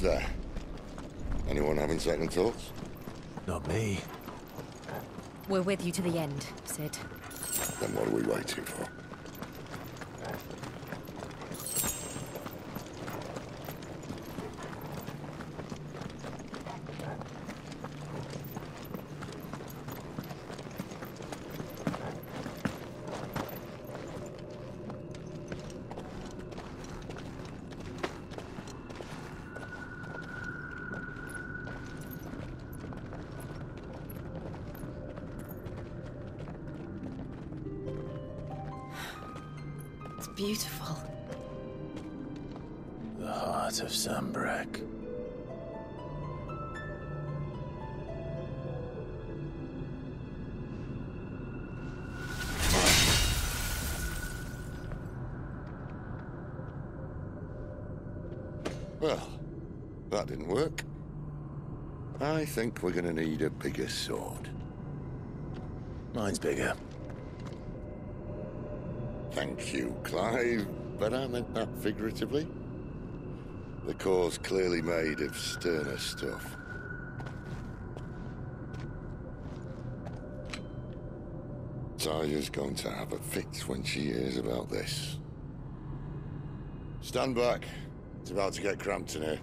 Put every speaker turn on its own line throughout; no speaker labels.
there? Anyone having second thoughts?
Not me.
We're with you to the end, Cid.
Then what are we waiting for? Well, that didn't work. I think we're gonna need a bigger sword.
Mine's bigger.
Thank you, Clive, but I meant that figuratively. The core's clearly made of sterner stuff. Tarja's going to have a fit when she hears about this. Stand back. It's about to get cramped in here.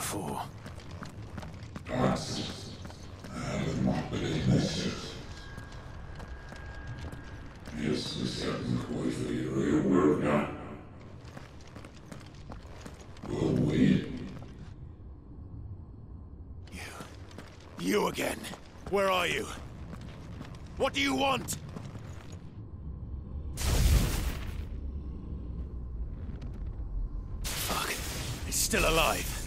before. I am not
been admitted.
Yes, the second coin
for the area will not. Will we? You.
You
again. Where are you? What do you want? Fuck. He's still alive.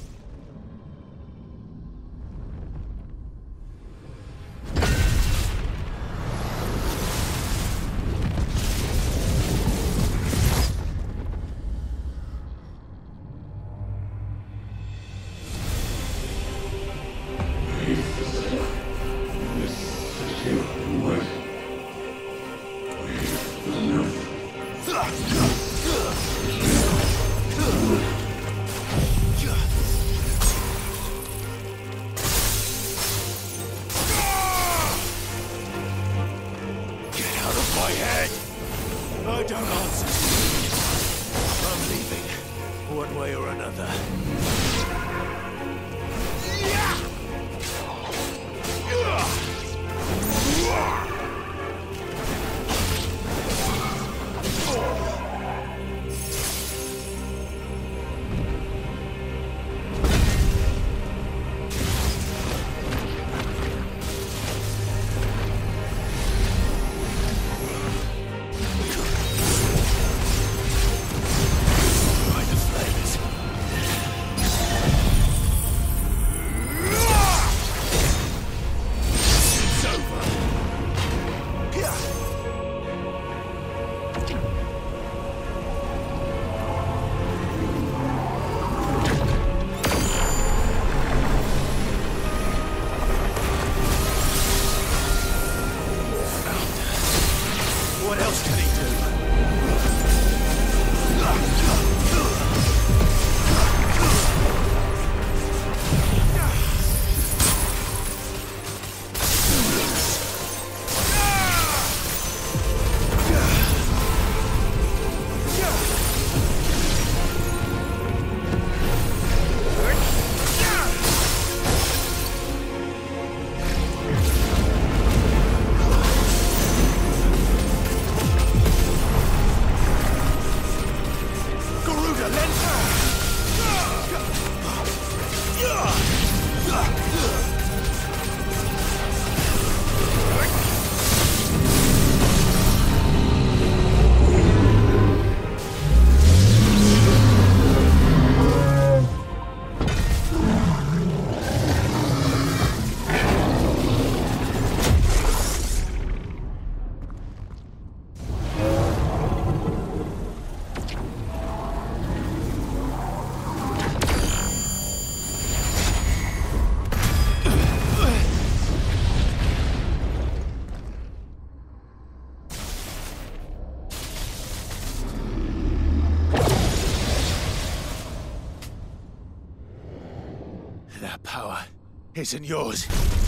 Isn't yours.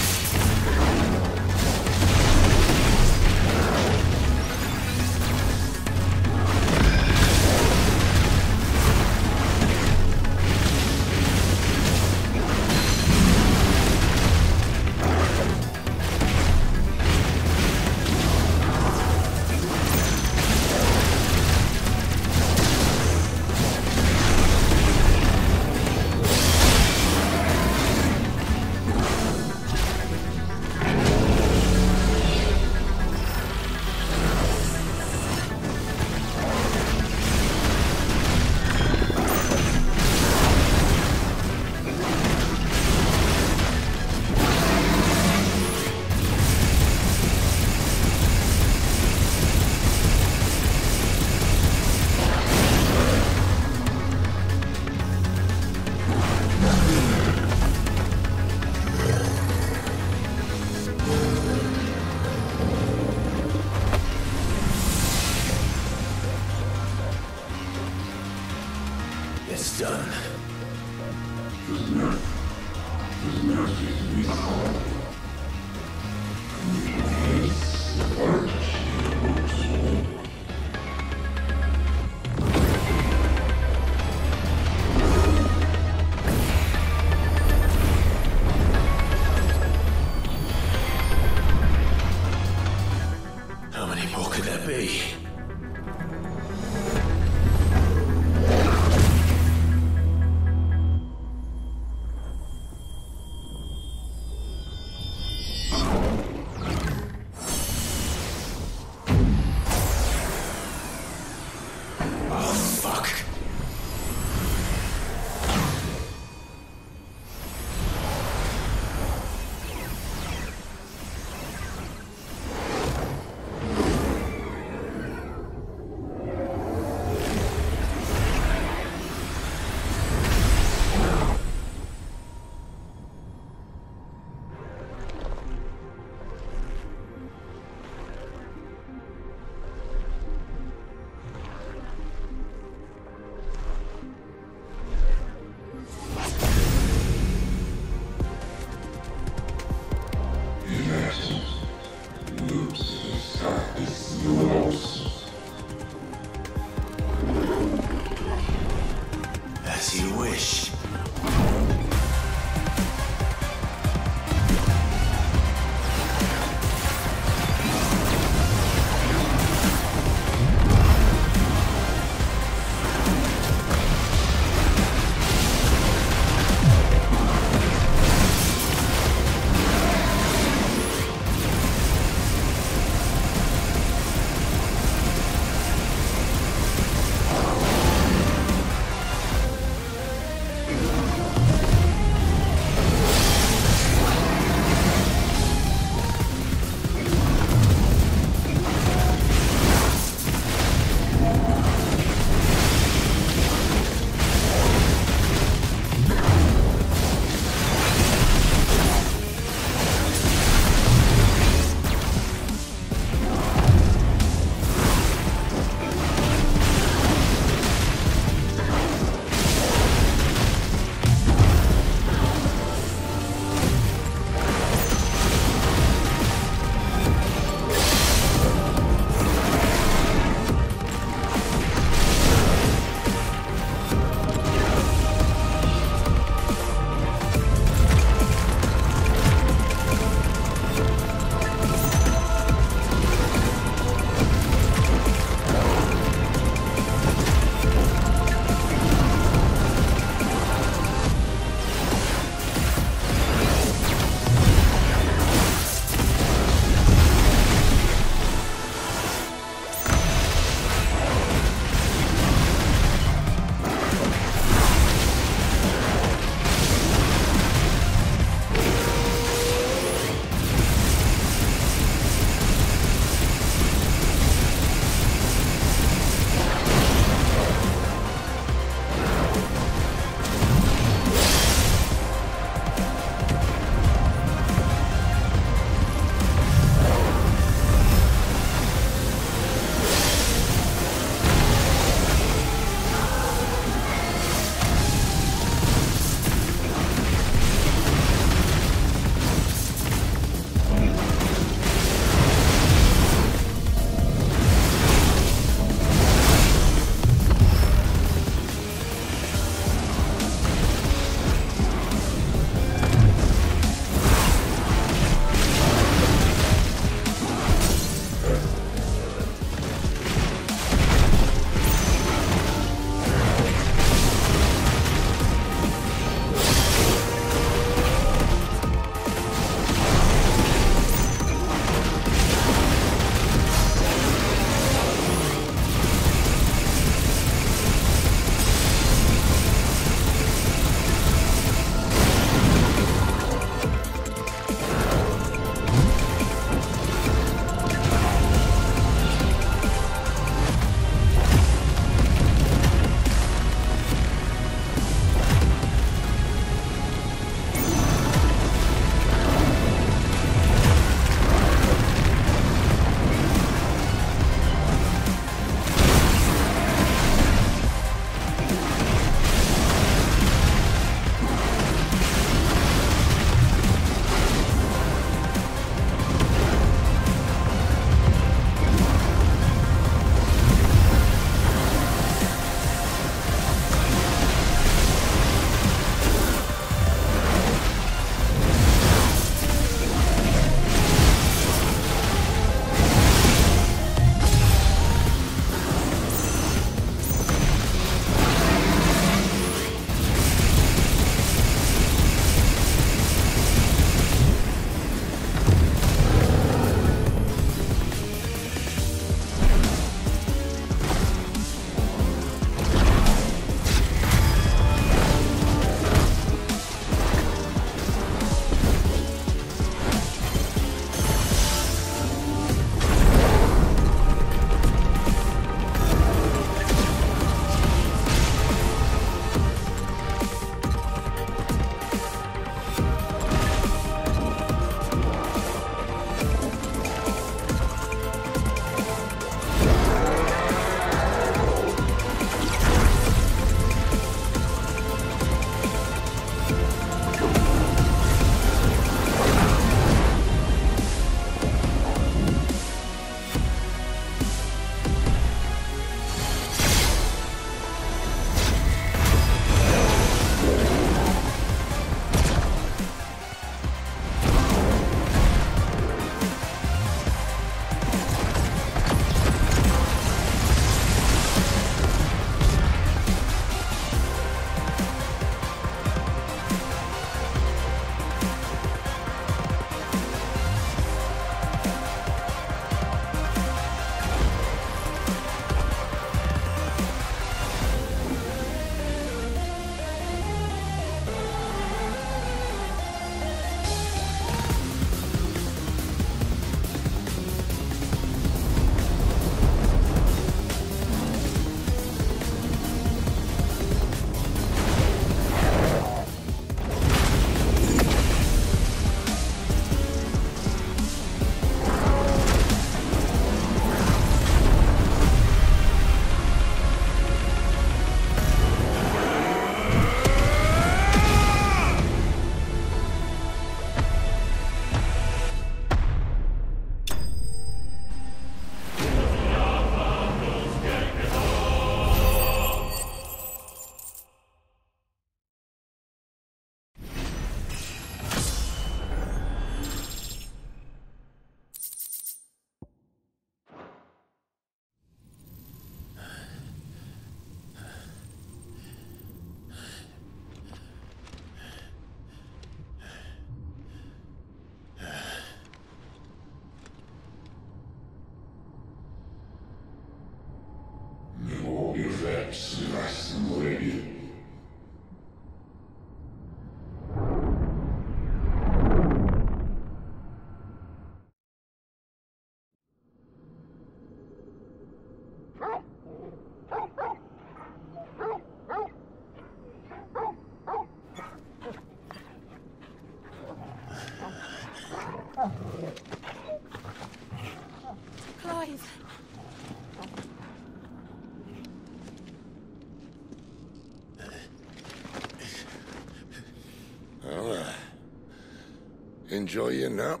Enjoy your nap.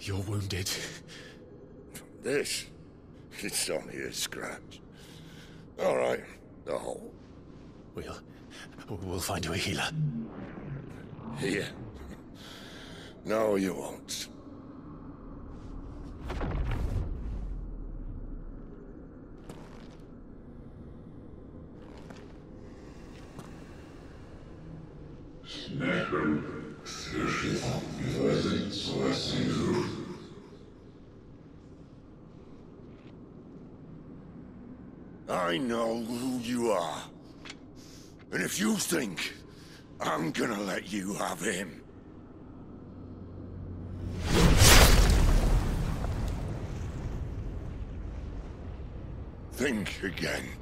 You're wounded.
This, it's only a scratch. All right, the hole.
We'll... We'll find you a healer.
Here. No, you won't.
Necro,
I know who you are. And if you think I'm gonna let you have him. Think again.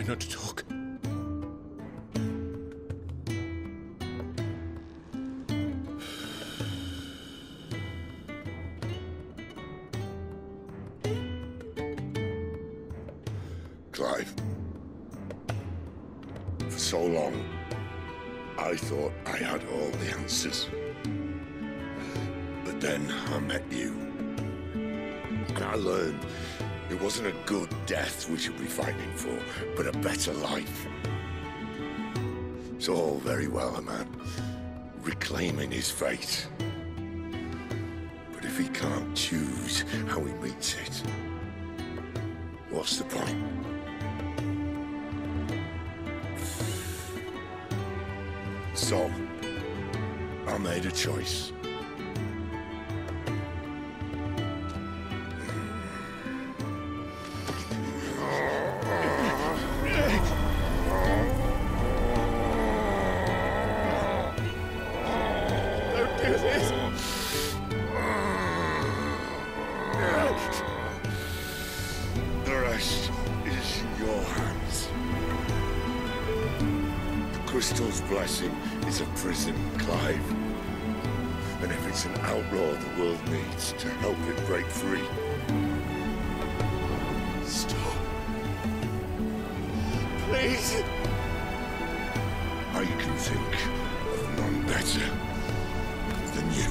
Try not to talk.
Clive. For so long, I thought I had all the answers. But then I met you. And I learned it wasn't a good death we should be fighting for, but a better life. It's all very well, a man reclaiming his fate. But if he can't choose how he meets it, what's the point? So, I made a choice. I can think of none better than you.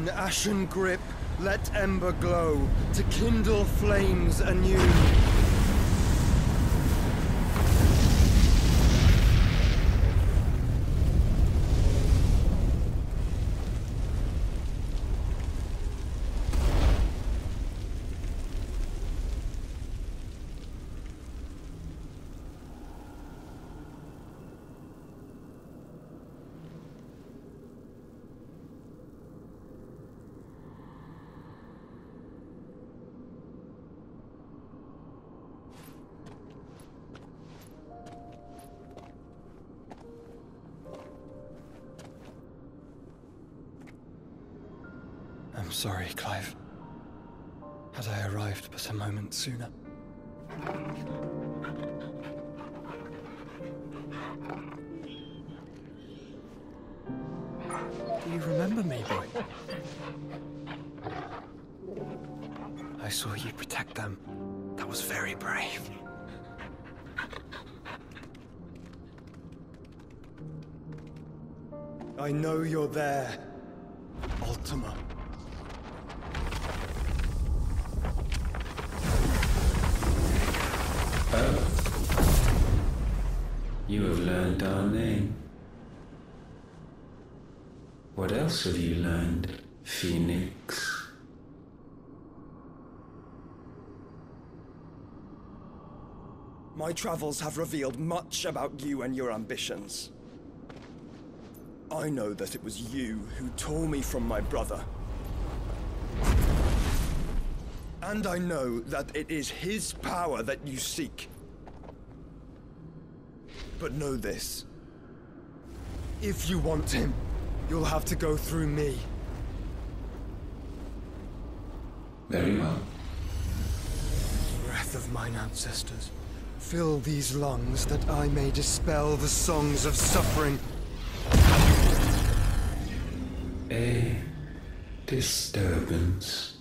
In ashen grip, let ember glow to kindle flames anew. Moment sooner. Do you remember me, boy? I saw you protect them. That was very brave. I know you're there, Ultima.
You have learned our name. You learned, Phoenix?
My travels have revealed much about you and your ambitions. I know that it was you who tore me from my brother. And I know that it is his power that you seek. But know this. If you want him, you'll have to go through me.
Very well.
Breath of mine ancestors, fill these lungs that I may dispel the songs of suffering.
A disturbance.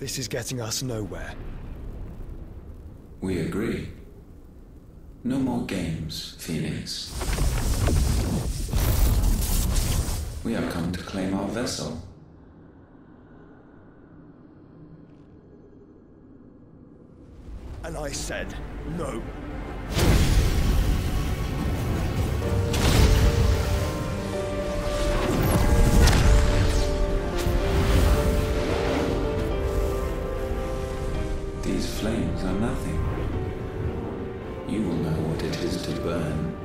This is getting us nowhere.
We agree. No more games, Phoenix. We have come to claim our vessel.
And I said no.
Nothing. You will know what it is to burn.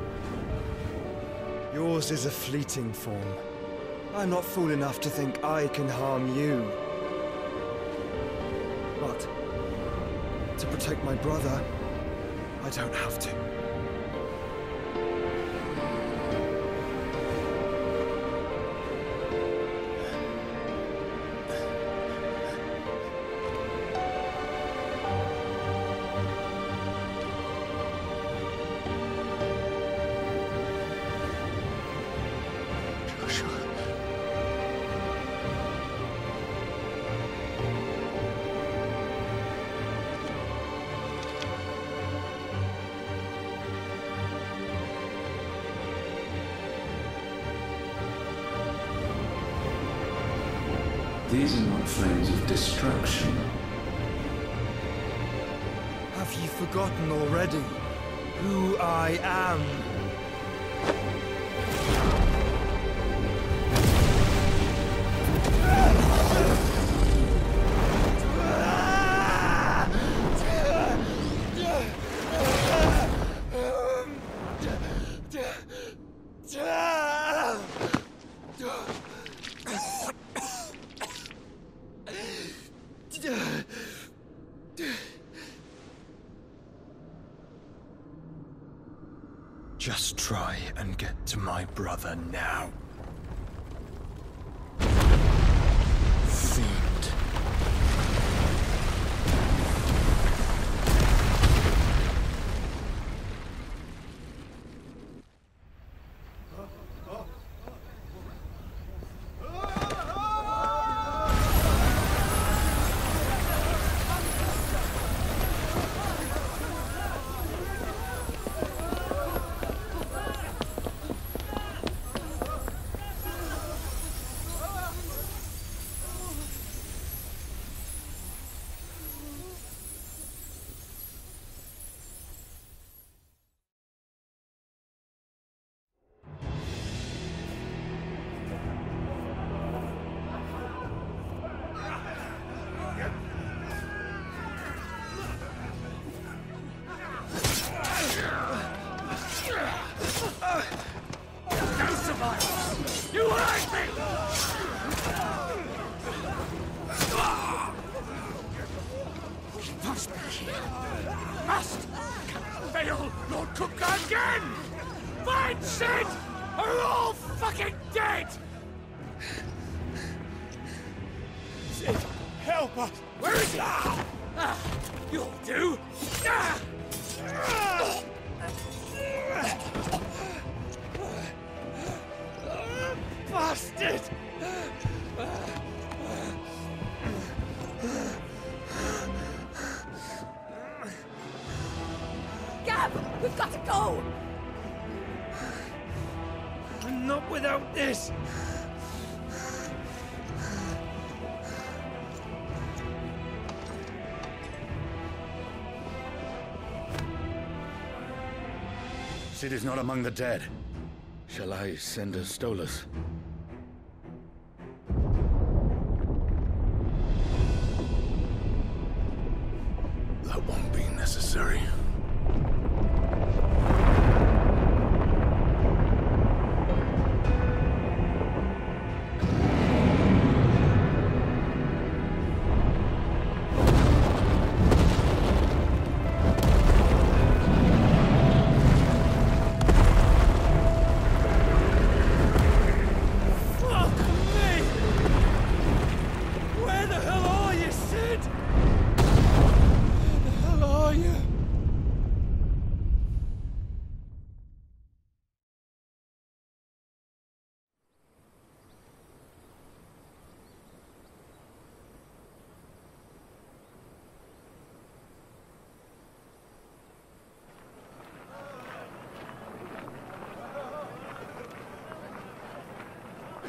Yours is a fleeting form. I'm not fool enough to think I can harm you. But to protect my brother, I don't have to. You forgotten already who I am?
Help us! Where is he? Ah, you'll do! Ah! Bastard!
Gav, we've got to go!
Not without this!
Cid is not among the dead. Shall I send a Stolas?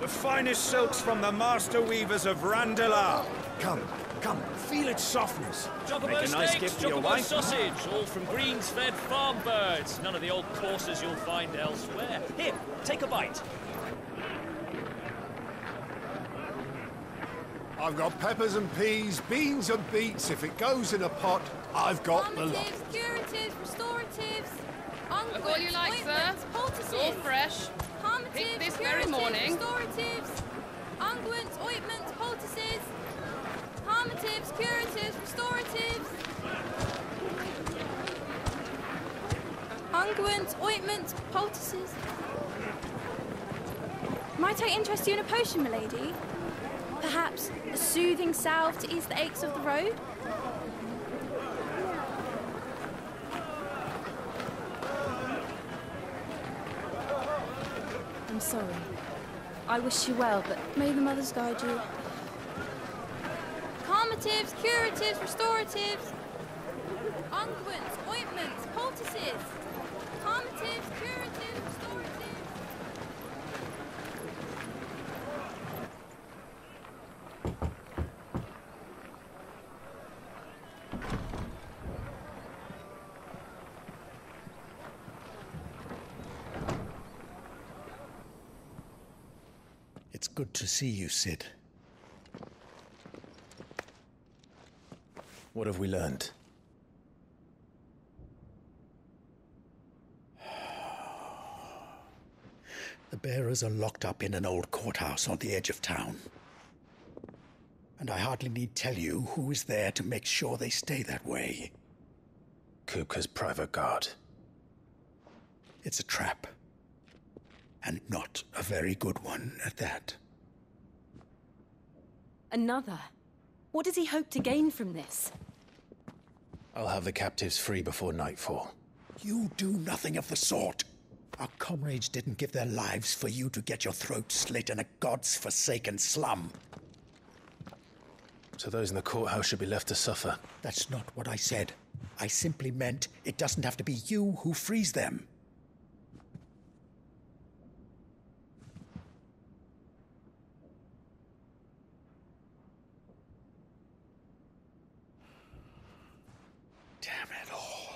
The
finest silks from the master weavers of Randalar. Come, come, feel its softness.
Chocobo
Make a nice
steaks,
gift for your wife.
sausage, all from greens-fed farm birds. None of the old courses you'll find elsewhere. Here, take a bite.
I've got peppers and peas, beans and beets. If it goes in a pot, I've got the lot.
Calmatives, curatives, restoratives,
Look all you like, sir. It's all fresh. Picked this very morning.
restoratives, unguents, ointments, poultices, calmatives, curatives, restoratives, unguents, ointments, poultices. Might I interest you in a potion, milady? Perhaps a soothing salve to ease the aches of the road? Sorry. I wish you well, but may the mothers guide you. Calmatives, curatives, restoratives, unguents, ointments, poultices. Calmatives, curatives, restoratives.
It's good to see you, Cid. What have we learned? The bearers are locked up in an old courthouse on the edge of town. And I hardly need tell you who is there to make sure they stay that way. Kupka's private guard. It's a trap. And not a very good one at that.
Another? What does he hope to gain from this?
I'll have the captives free before nightfall. You do nothing of the sort. Our comrades didn't give their lives for you to get your throat slit in a god's forsaken slum.
So those in the courthouse should be left to suffer.
That's not what I said. I simply meant it doesn't have to be you who frees them. Damn it all.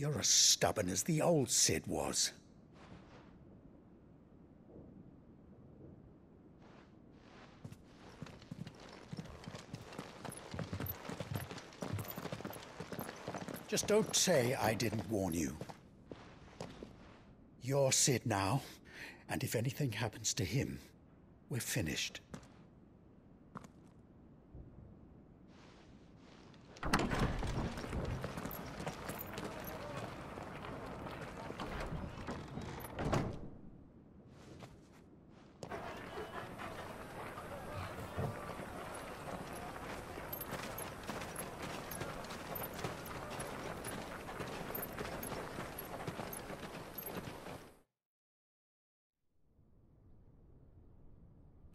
You're as stubborn as the old Cid was. Just don't say I didn't warn you. You're Cid now, And if anything happens to him, we're finished.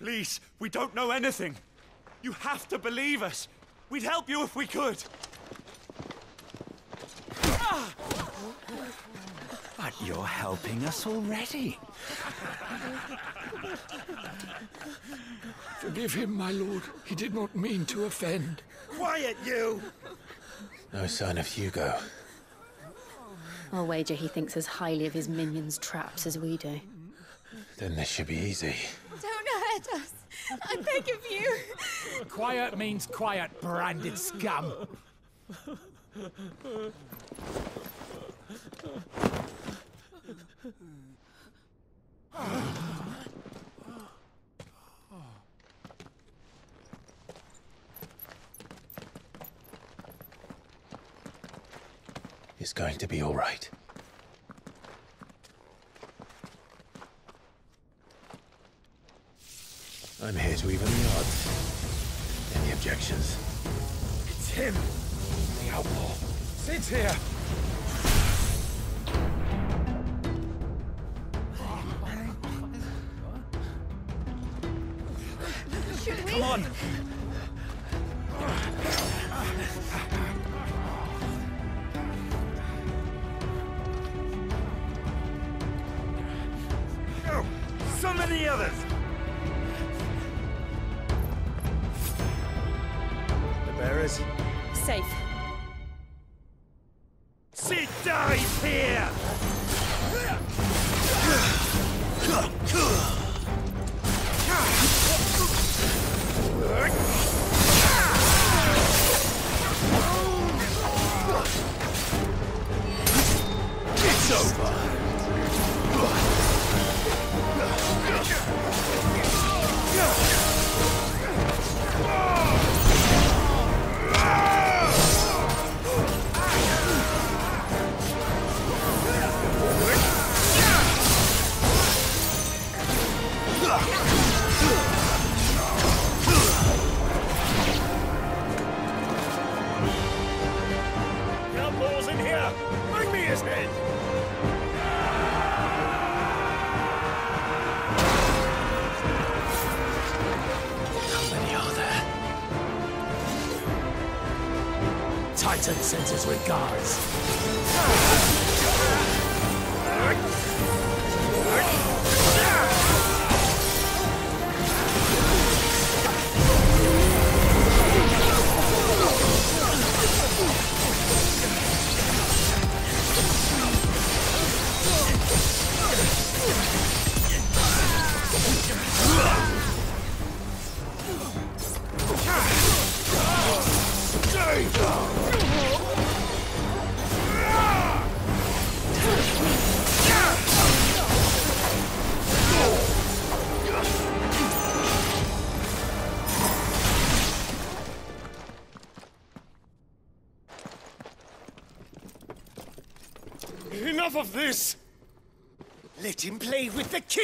Please, we don't know anything. You have to believe us. We'd help you if we could.
But you're helping us already.
Forgive him, my lord. He did not mean to offend.
Quiet, you!
No sign of Hugo.
I'll wager he thinks as highly of his minions' traps as we do.
Then this should be easy.
Don't hurt us. I beg of you.
Quiet means quiet, branded scum.
It's going to be all right. I'm here to even the odds.
It's him! The outlaw. Sit here!
Should we?
Come on!
Titan sends his regards.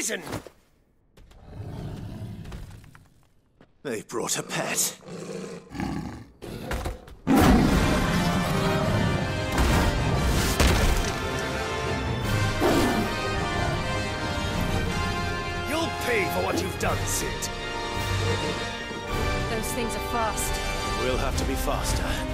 With! They brought a pet. You'll pay for what you've done, Cid.
Those things are fast.
We'll have to be faster.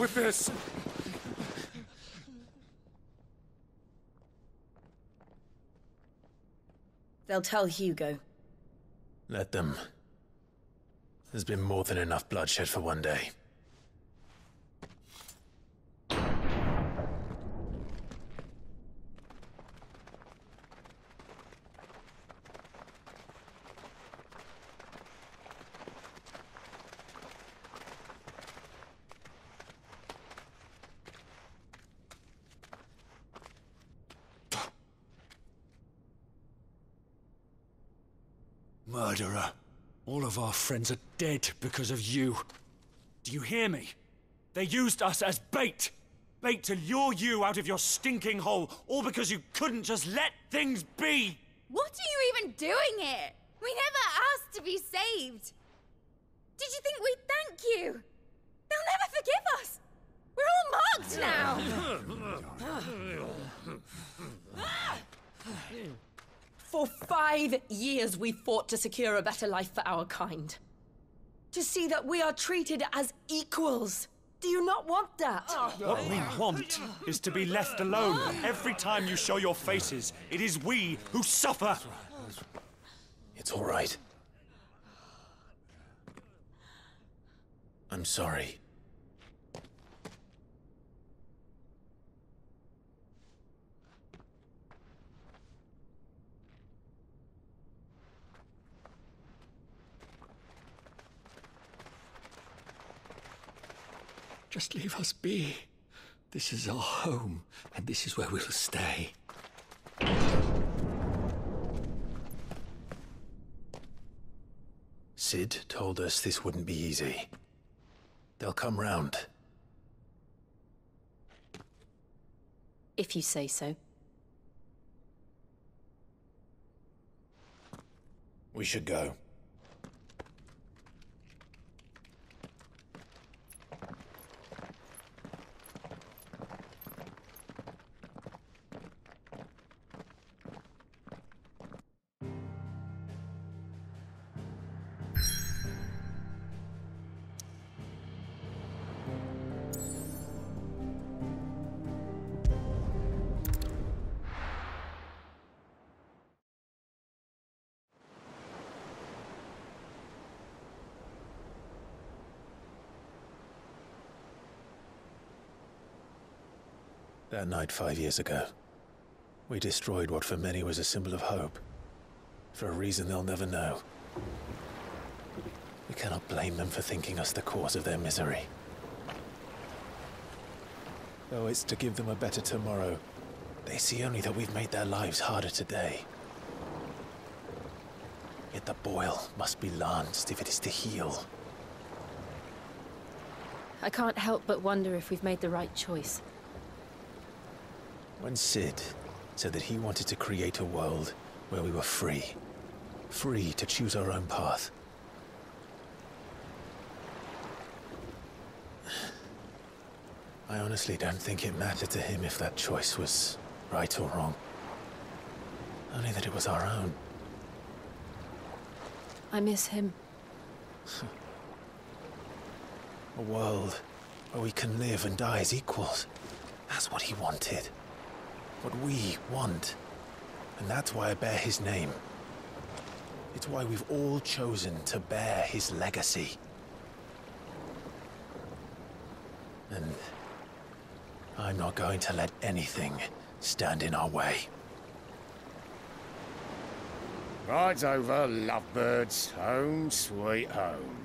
With this.
They'll tell Hugo.
Let them. There's been more than enough bloodshed for one day.
Murderer. All of our friends are dead because of you. Do you hear me? They used us as bait. Bait to lure you out of your stinking hole, all because you couldn't just let things be.
What are you even doing here? We never asked to be saved. Did you think we'd thank you? They'll never forgive us. We're all marked now.
For five years we fought to secure a better life for our kind. To see that we are treated as equals. Do you not want that?
What we want is to be left alone. Every time you show your faces, it is we who suffer.
It's all right. I'm sorry.
Just leave us be. This is our home, and this is where we'll stay.
Cid told us this wouldn't be easy. They'll come round.
If you say so.
We should go. That night five years ago, we destroyed what for many was a symbol of hope. For a reason they'll never know. We cannot blame them for thinking us the cause of their misery. Though it's to give them a better tomorrow, they see only that we've made their lives harder today. Yet the boil must be lanced if it is to heal.
I can't help but wonder if we've made the right choice.
When Cid said that he wanted to create a world where we were free, free to choose our own path. I honestly don't think it mattered to him if that choice was right or wrong. Only that it was our own.
I miss him.
A world where we can live and die as equals. That's what he wanted. What we want. And that's why I bear his name. It's why we've all chosen to bear his legacy. And I'm not going to let anything stand in our way.
Rides over, lovebirds, home sweet home.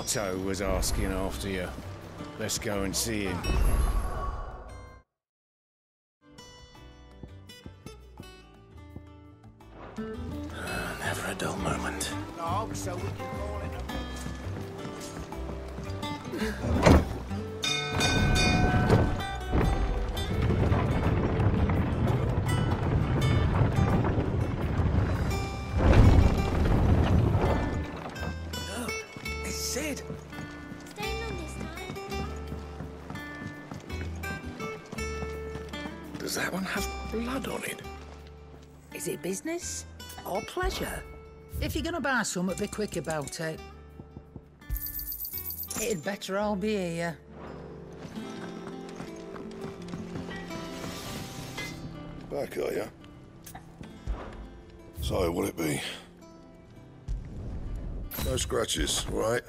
Otto was asking after you. Let's go and see him.
Business or pleasure? If you're gonna buy something, be quick about it. It'd better all be here.
Back, are you? So, will it be? No scratches, all right?